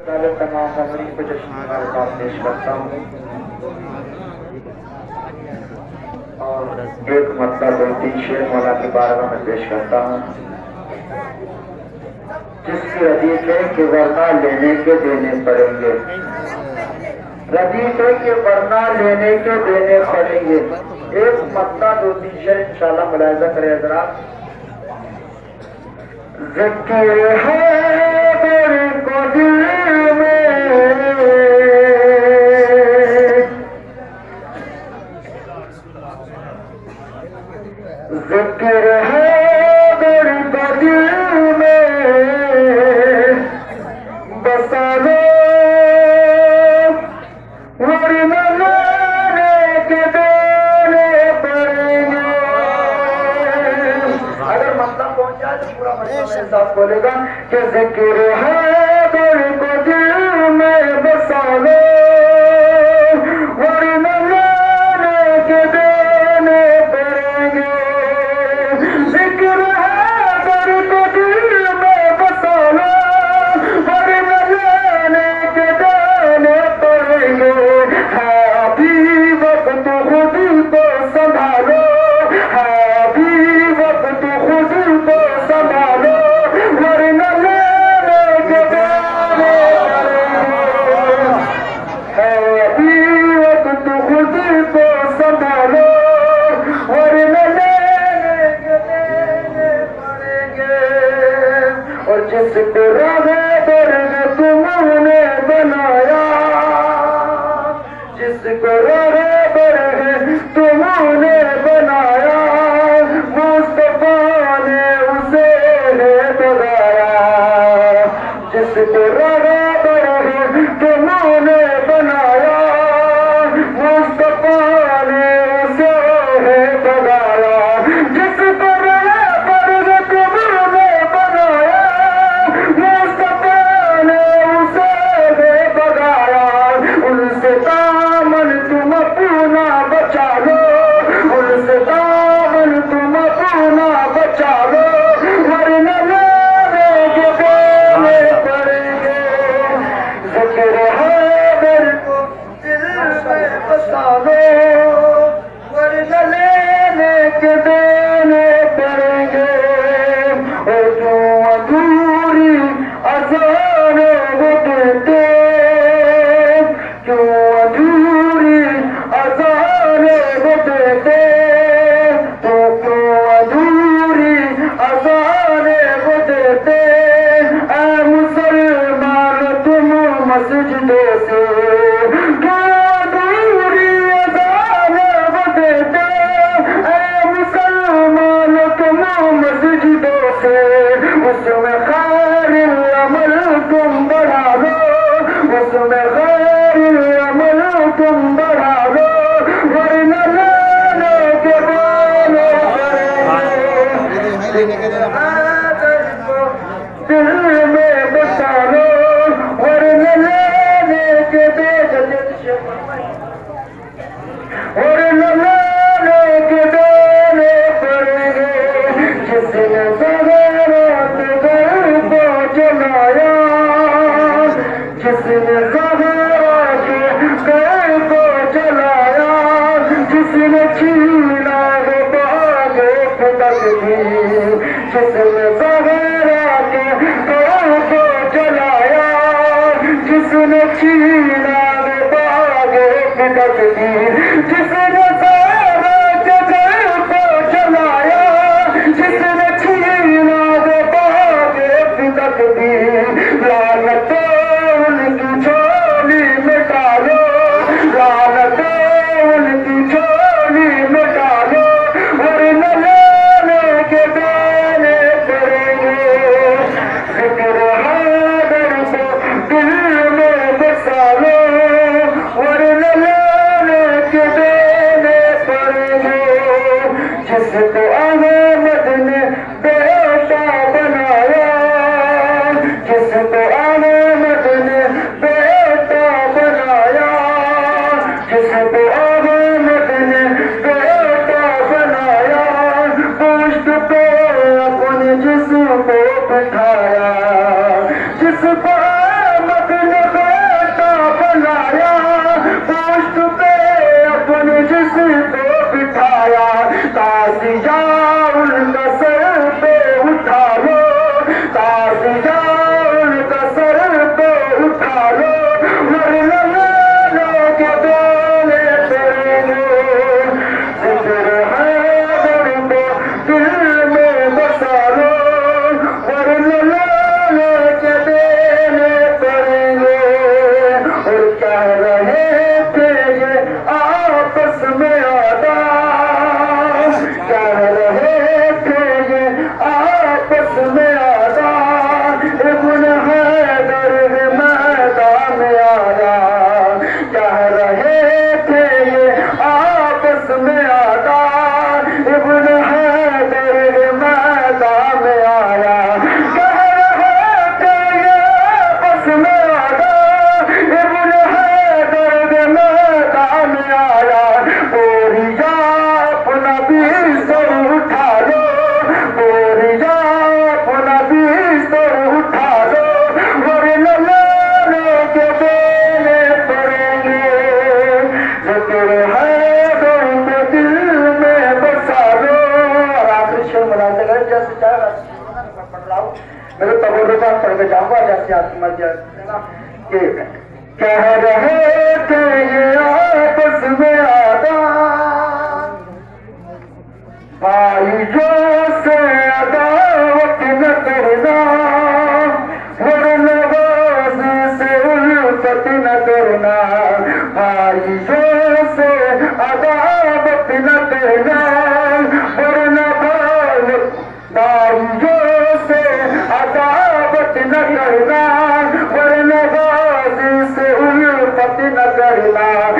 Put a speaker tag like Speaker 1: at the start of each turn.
Speaker 1: अदालत एक मतलब दो तीन शेर मौला के बारे में पेश करता हूँ जिसकी अजीत है कि वरना लेने के देने पड़ेंगे रजीत है कि वरना लेने के देने पड़ेंगे एक मतलब दो तीन शेर इंशाल्लाह मुलायजा करें जरा ज़िक्र है बोलेगा कि ज़िक्र है दिल को दिल में बसा desenterrado तुम बढ़ाओ के बोलो हाँ। दिल में बसा लो वरना के बेजल वरना के देने पड़ेंगे जिसने सवेरे घर को जलाया जिसने सवेरे लाल बाजो थी मेरे तो तबरुबा करके जाऊँगा जैसे आत्मा जैसे ना। कि कह रहे थे ये आपस में आ न करना